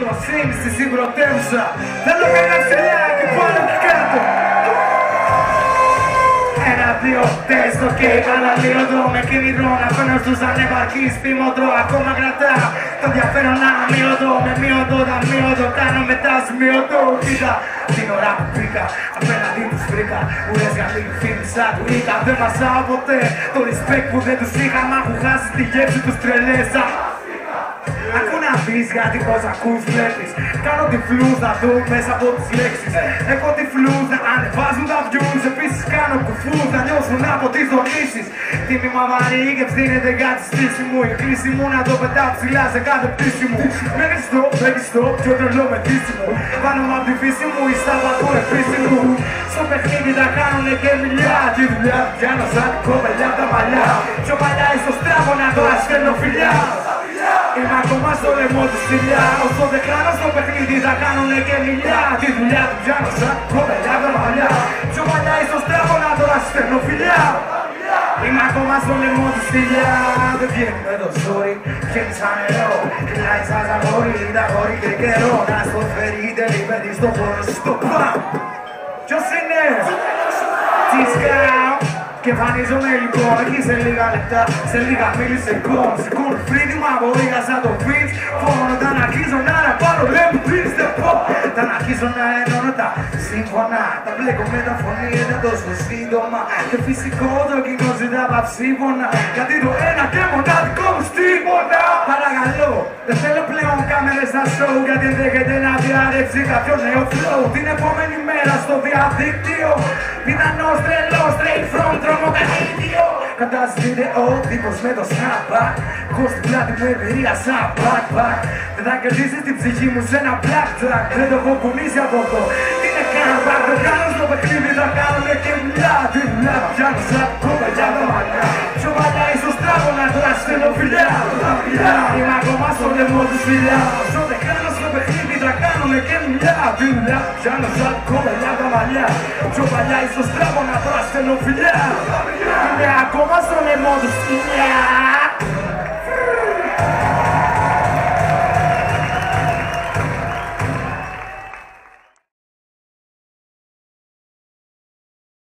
Το σύνηση στην πρωτεύουσα Θέλω κανένα ψηλάκι πάνω και κάτω ένα, δύο, τεστ, οκ, παραλίωτο Με κινητρό να φαίνω στους ανεπαρκείς Θυμότρο, ακόμα κρατάω Το ενδιαφέρον να μειωτώ Με μειωτώ, τα μειωτώ Κάνω μετά σημειωτώ Κοίτα, την ώρα που πήγα Απέναντι τους βρήκα Ουρές για λίγη φίλη σαν του είχα Δεν μασάω ποτέ Το respect που δεν τους είχα Μα έχουν χάσει τη γεύση τους τρελές Ακού να πεις γιατί πως ακούς βλέπεις Κάνω τη φλούς να δω μέσα από τις λέξεις. Έχω τη φλούς να ανεβάζουν τα views Επίσης κάνω κουφούς να νιώσουν από τις δονήσεις Τίμημα βαρύ και ευθύνεται για τη στήση μου. Η κρίση μου να το πετάω ψηλά σε κάθε πτήση μου. Μέχρι στο, μέχρι στο, πιο τρελό με δύση μου Πάνω μου απ' τη φύση μου, η στάβα του επίσημου. Στο παιχνίδι τα κάνουνε και μιλιά. Τη δουλειά πιάνω σαν κοπελιά τα μαλλιά. Πιο παλιά ίσως τράβω να το αστέλνω φιλιά Είμαι ακόμα στο λαιμό του φιλιά. Όσο δεν κάνω στο παιχνίδι θα κάνουνε και μιλιά. Τη δουλειά του πιάνω σαν κοπελιά τα μαλλιά Πιο παλιά ίσως τράβω να το αστέλνω φιλιά. Είμαι ακόμα στο λαιμό του φιλιά. Δεν βγαίνουμε το ζόρι, βγαίνει σαν νερό Κυλάει σαν ζαγόρι, τα γόρι και καιρό. Να στο φέρει delivery στο χώρο στο παμ Ποιος είναι, τι σκάω και εμφανίζομαι λοιπόν εκεί σε λίγα λεπτά, σε λίγα μιλισεκόν Σηκώνω φρύδι βορεία σαν το φρίτς Φόνο τα αρχίζω να αναπάρω, δεν μου πω. Τα αρχίζω να ενώνω τα σύμφωνα Τα μπλέκω με τα φωνή, είναι τόσο σύντομα. Και φυσικό το κοινό ζητά παυσίπονα Γιατί το ένα και μοναδικό μου στίπονα Παρακαλώ, δεν θέλω πλέον κάμερες στα show Γιατί ενδέχεται να διαρρεύσει κάποιος νέο flow. Την επόμενη μέρα στο διαδίκτυο Πιθανώς τρελός, straight from τρομοκατήδιο Καταστείτε ο τύπος με το snapback Έχω στην πλάτη μου εμπειρία σαν backpack Δεν θα κερδίσεις την ψυχή μου σε ένα blackjack Δεν το έχω κουνήσει από εδώ. Τι είναι κάμπα, το κάνω στο παιχνίδι Θα κάνουνε και δουλειά Τη δουλειά θα πιάνω σαν κοπελιά τα μαλλιά. Πιο παλιά ίσως τράβω να τώρα στέλνω φιλιά. Είμαι ακόμα στο λαιμό του φιλιά. Όσο δεν κάνω στο παιχνίδι θα κάνουνε και δουλειά Τη δουλειά θα πιάνω σαν κοπελιά τα μαλλιά. Πιο παλιά ίσως τράβω να τώρα στέλνω φιλιά Είμαι ακόμα στο λαιμό του φιλιά